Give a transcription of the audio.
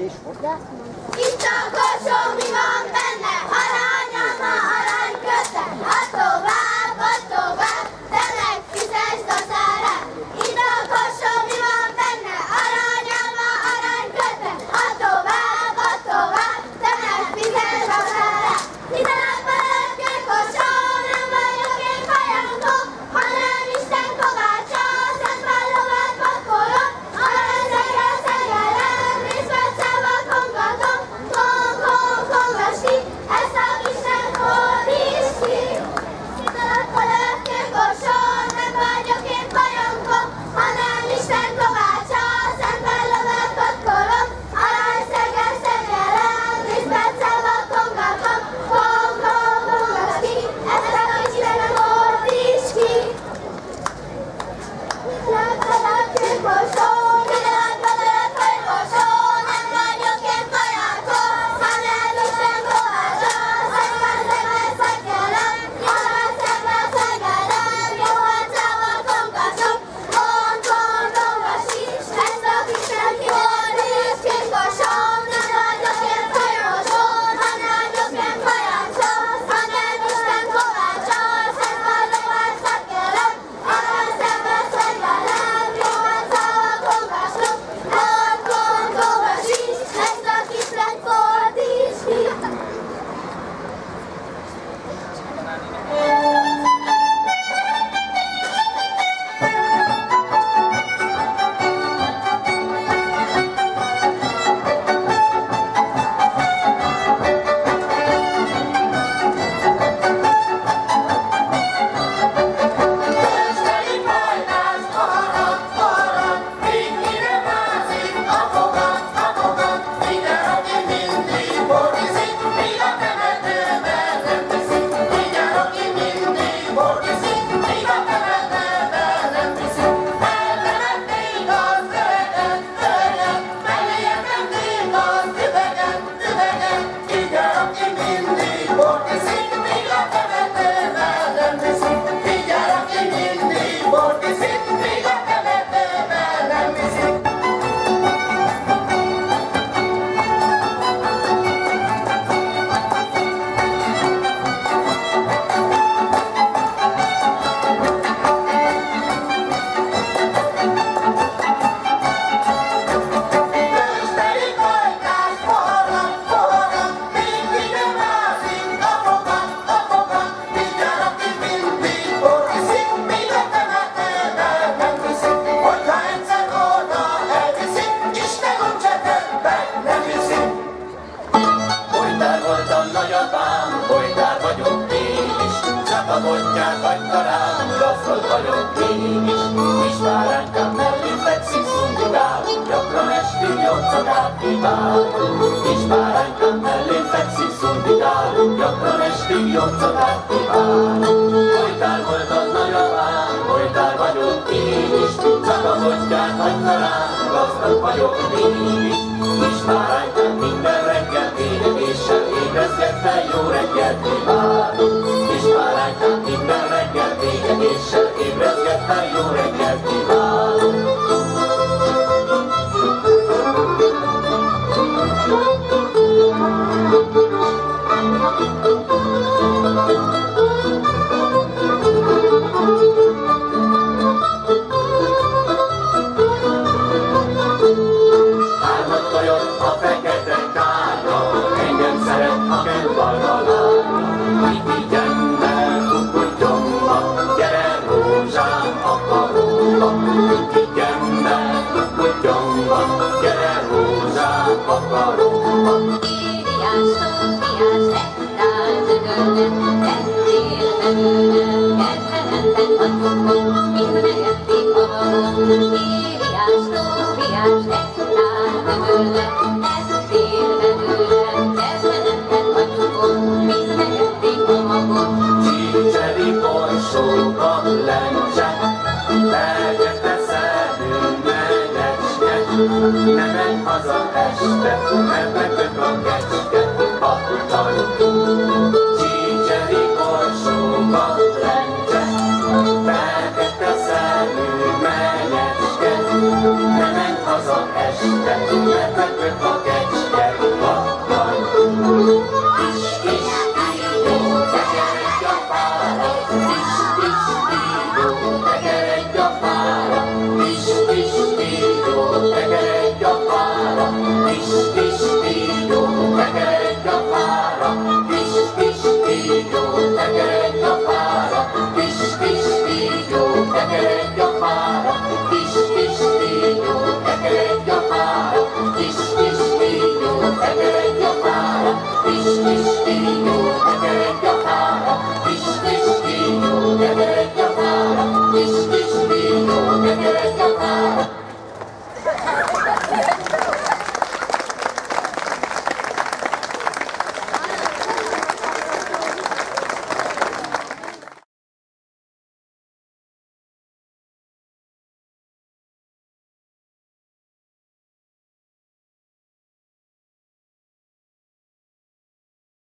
Está Szabottyát hagyta rám, gazdag vagyok is, Kisváránkám mellé fekszik szundikál, Gyakran estig jobbcakát kíván. Kisváránkám mellé fekszik szundikál, Gyakran estig jobbcakát kíván. Olytár volt a nagyapám, olytár vagyok én is, Csak a bottyát hagyta rám, gazdag vagyok mégis, Kisváránkám minden Nem az a este, mert megöt a kettő, a tajú.